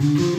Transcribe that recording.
Mm-hmm.